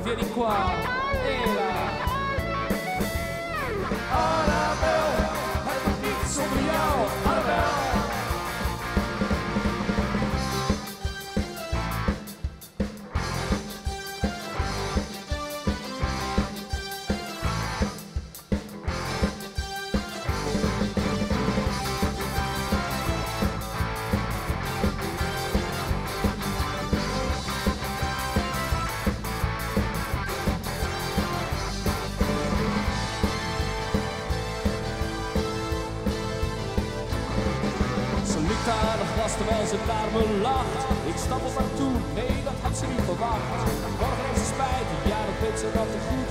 Vem qua. Likt aan het glas terwijl ze naar me lacht. Ik stap op haar toe, nee dat had ze niet verwacht. Morgen heeft ze spijt, ja dat weet ze wel te goed.